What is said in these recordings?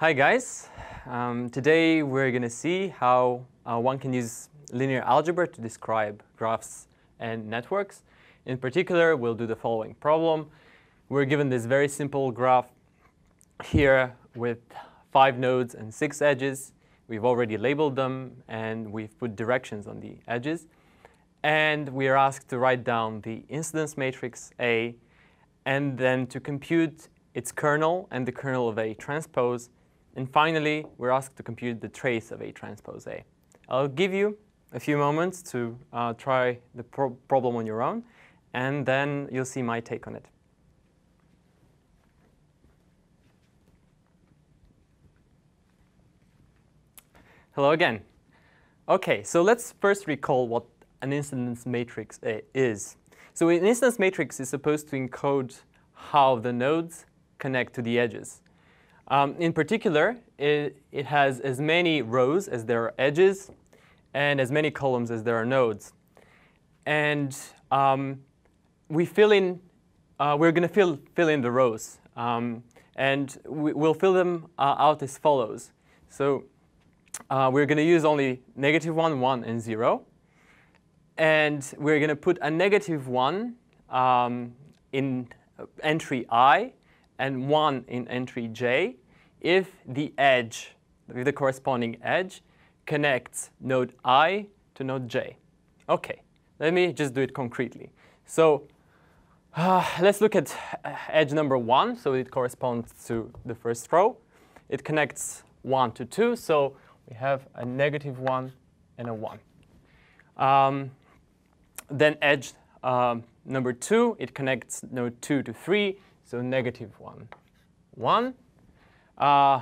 Hi guys. Um, today we're going to see how uh, one can use linear algebra to describe graphs and networks. In particular, we'll do the following problem. We're given this very simple graph here with five nodes and six edges. We've already labeled them and we've put directions on the edges. And we are asked to write down the incidence matrix A and then to compute its kernel and the kernel of A transpose. And finally, we're asked to compute the trace of A transpose A. I'll give you a few moments to uh, try the pro problem on your own, and then you'll see my take on it. Hello again. OK, so let's first recall what an incidence matrix is. So an incidence matrix is supposed to encode how the nodes connect to the edges. Um, in particular, it, it has as many rows as there are edges and as many columns as there are nodes. And um, we fill in, uh, we're going to fill, fill in the rows. Um, and we, will fill them uh, out as follows. So uh, we're going to use only negative 1, 1, and 0. And we're going to put a negative 1 um, in entry i and 1 in entry j if the edge, the corresponding edge, connects node i to node j. OK, let me just do it concretely. So uh, let's look at edge number 1. So it corresponds to the first row. It connects 1 to 2. So we have a negative 1 and a 1. Um, then edge um, number 2, it connects node 2 to 3, so negative 1, 1. Uh,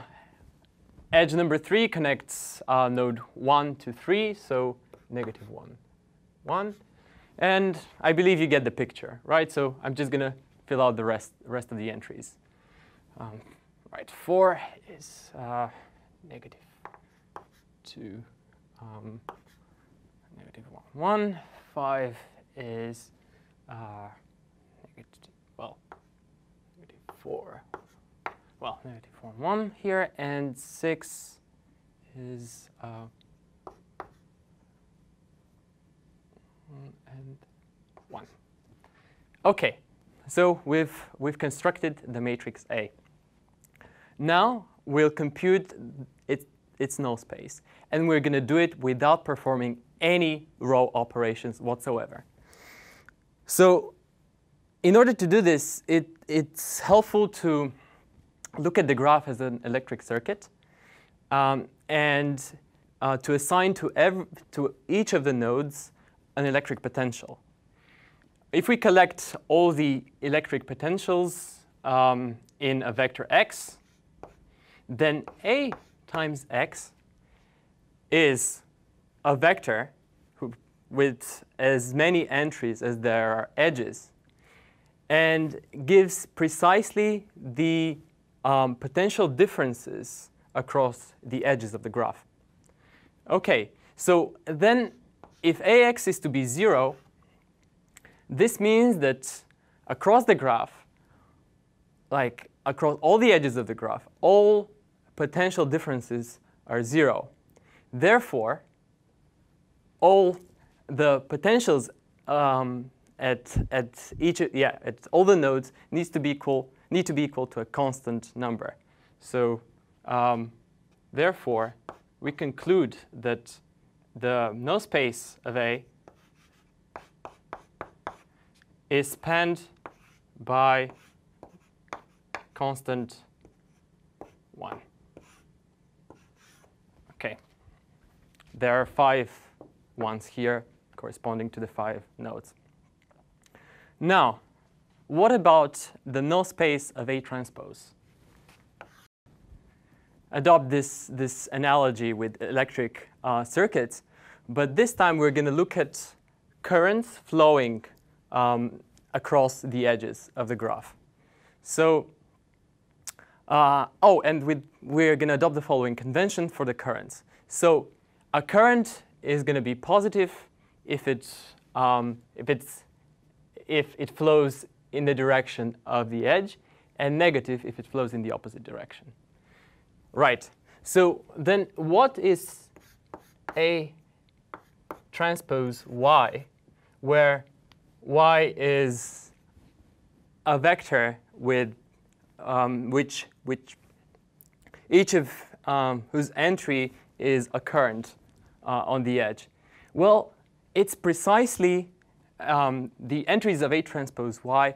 edge number 3 connects uh, node 1 to 3, so negative 1, 1. And I believe you get the picture, right? So I'm just going to fill out the rest, rest of the entries. Um, right, 4 is uh, negative 2, um, negative 1, 1. 5 is uh, negative, 4. Well, negative 4 and 1 here, and 6 is uh, and 1. OK, so we've, we've constructed the matrix A. Now we'll compute it, its null space. And we're going to do it without performing any row operations whatsoever. So in order to do this, it, it's helpful to look at the graph as an electric circuit um, and uh, to assign to, every, to each of the nodes an electric potential. If we collect all the electric potentials um, in a vector x, then A times x is a vector with as many entries as there are edges and gives precisely the um, potential differences across the edges of the graph. OK, so then if AX is to be 0, this means that across the graph, like across all the edges of the graph, all potential differences are 0. Therefore, all the potentials um, at, at each, yeah, at all the nodes needs to be equal, need to be equal to a constant number. So um, therefore, we conclude that the null space of A is spanned by constant 1. OK. There are five ones here corresponding to the five nodes. Now, what about the null space of A transpose? Adopt this, this analogy with electric uh, circuits, but this time we're going to look at currents flowing um, across the edges of the graph. So, uh, oh, and with, we're going to adopt the following convention for the currents. So a current is going to be positive if it's, um, if, it's, if it flows in the direction of the edge, and negative if it flows in the opposite direction. Right. So then what is A transpose Y, where Y is a vector with um, which, which each of um, whose entry is a current uh, on the edge? Well, it's precisely um, the entries of A transpose Y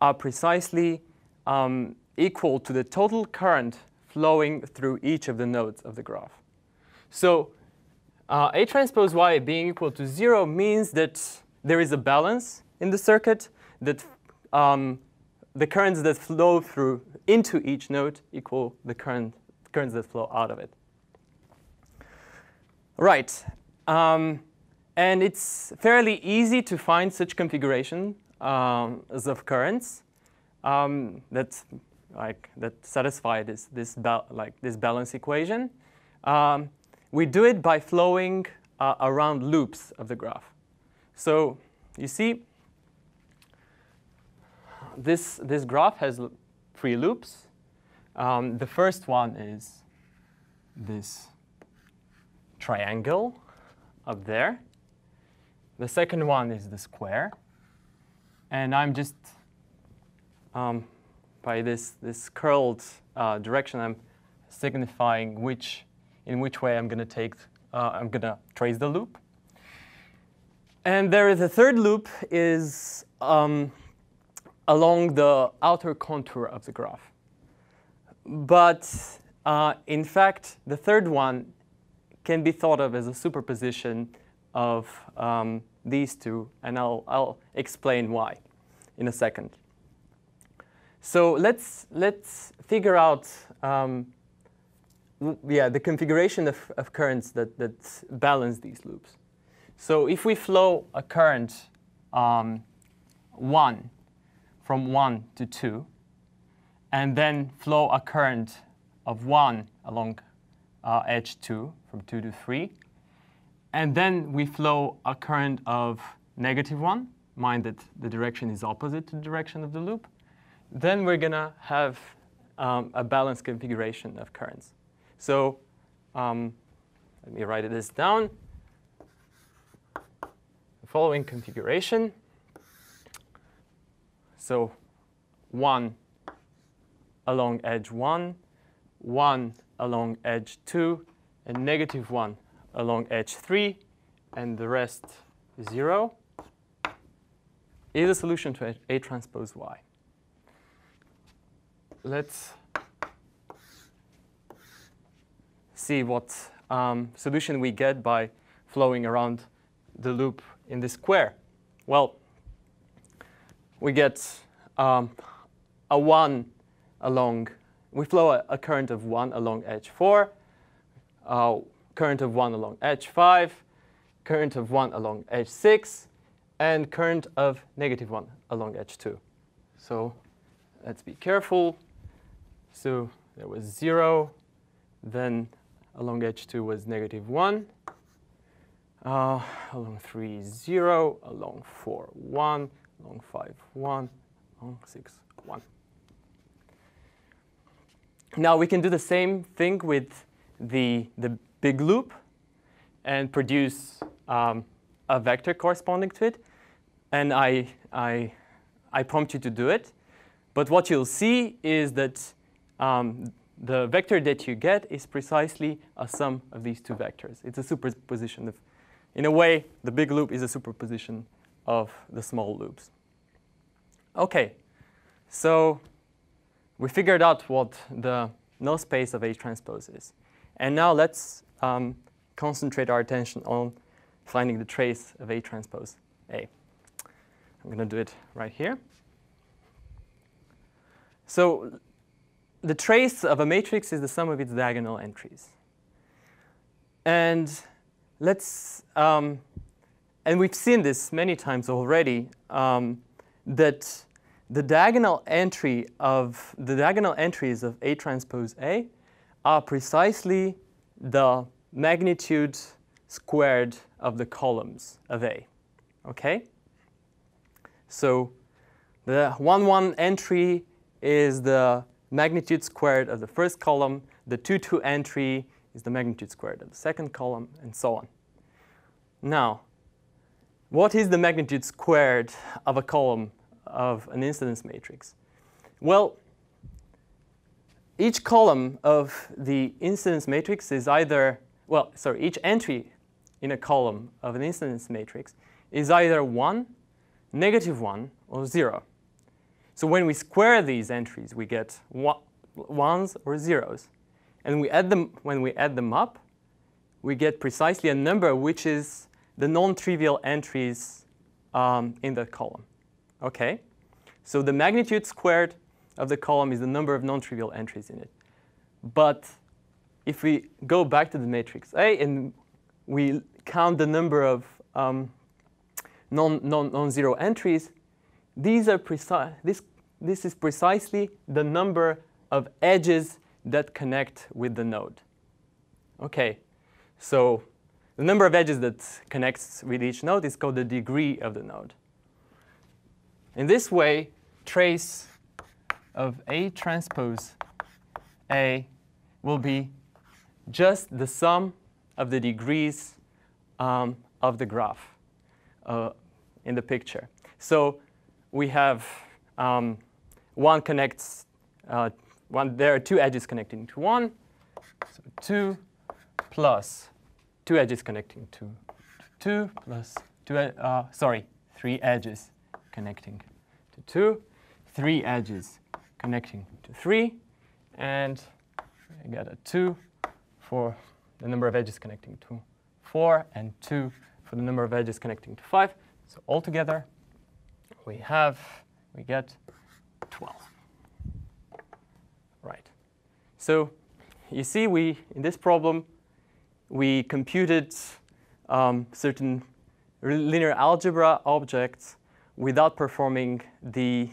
are precisely um, equal to the total current flowing through each of the nodes of the graph. So uh, A transpose Y being equal to 0 means that there is a balance in the circuit, that um, the currents that flow through into each node equal the current, currents that flow out of it. Right. Um, and it's fairly easy to find such configuration um, of currents um, that like that satisfy this this like this balance equation. Um, we do it by flowing uh, around loops of the graph. So you see, this this graph has three loops. Um, the first one is this triangle up there. The second one is the square. And I'm just, um, by this, this curled uh, direction, I'm signifying which, in which way I'm going to take, uh, I'm going to trace the loop. And there is a third loop is um, along the outer contour of the graph. But uh, in fact, the third one can be thought of as a superposition of um, these two, and I'll, I'll explain why in a second. So let's, let's figure out um, yeah, the configuration of, of currents that, that balance these loops. So if we flow a current um, 1 from 1 to 2, and then flow a current of 1 along uh, edge 2 from 2 to 3, and then we flow a current of negative 1. Mind that the direction is opposite to the direction of the loop. Then we're going to have um, a balanced configuration of currents. So um, let me write this down. The following configuration. So 1 along edge 1, 1 along edge 2, and negative 1 along edge 3 and the rest 0 is a solution to A transpose Y. Let's see what um, solution we get by flowing around the loop in the square. Well, we get um, a 1 along, we flow a, a, current of 1 along edge 4. Uh, current of 1 along edge 5, current of 1 along edge 6, and current of negative 1 along edge 2. So let's be careful. So there was 0, then along edge 2 was negative 1, uh, along 3, 0, along 4, 1, along 5, 1, along 6, 1. Now we can do the same thing with the, the big loop and produce um, a vector corresponding to it. And I, I, I prompt you to do it. But what you'll see is that um, the vector that you get is precisely a sum of these two vectors. It's a superposition of, in a way, the big loop is a superposition of the small loops. OK, so we figured out what the null space of A transpose is. And now let's um, concentrate our attention on finding the trace of A transpose A. I'm going to do it right here. So the trace of a matrix is the sum of its diagonal entries. And let's, um, and we've seen this many times already, um, that the diagonal entry of the diagonal entries of A transpose A are precisely the magnitude squared of the columns of A. Okay? So the 1, 1 entry is the magnitude squared of the first column. The 2, 2 entry is the magnitude squared of the second column, and so on. Now, what is the magnitude squared of a column of an incidence matrix? Well, each column of the incidence matrix is either, well, sorry, each entry in a column of an incidence matrix is either 1, negative 1, or 0. So when we square these entries, we get ones or zeros. And we add them, when we add them up, we get precisely a number which is the non-trivial entries um, in that column. Okay? So the magnitude squared of the column is the number of non-trivial entries in it. But if we go back to the matrix A and we count the number of um, non, non, non-zero entries, these are precise, this, this is precisely the number of edges that connect with the node. Okay, so the number of edges that connects with each node is called the degree of the node. In this way, trace of A transpose A will be just the sum of the degrees um, of the graph uh, in the picture. So we have um, one connects, uh, one, there are two edges connecting to one. So 2 plus two edges connecting to 2 plus two, uh, sorry, three edges connecting to 2, three edges connecting to 3, and I get a 2 for the number of edges connecting to 4, and 2 for the number of edges connecting to 5. So altogether, we have, we get 12. Right. So you see, we in this problem, we computed um, certain linear algebra objects without performing the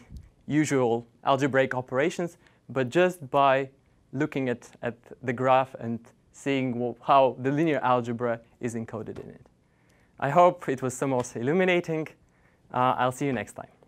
usual algebraic operations, but just by looking at, at the graph and seeing how the linear algebra is encoded in it. I hope it was somewhat illuminating. Uh, I'll see you next time.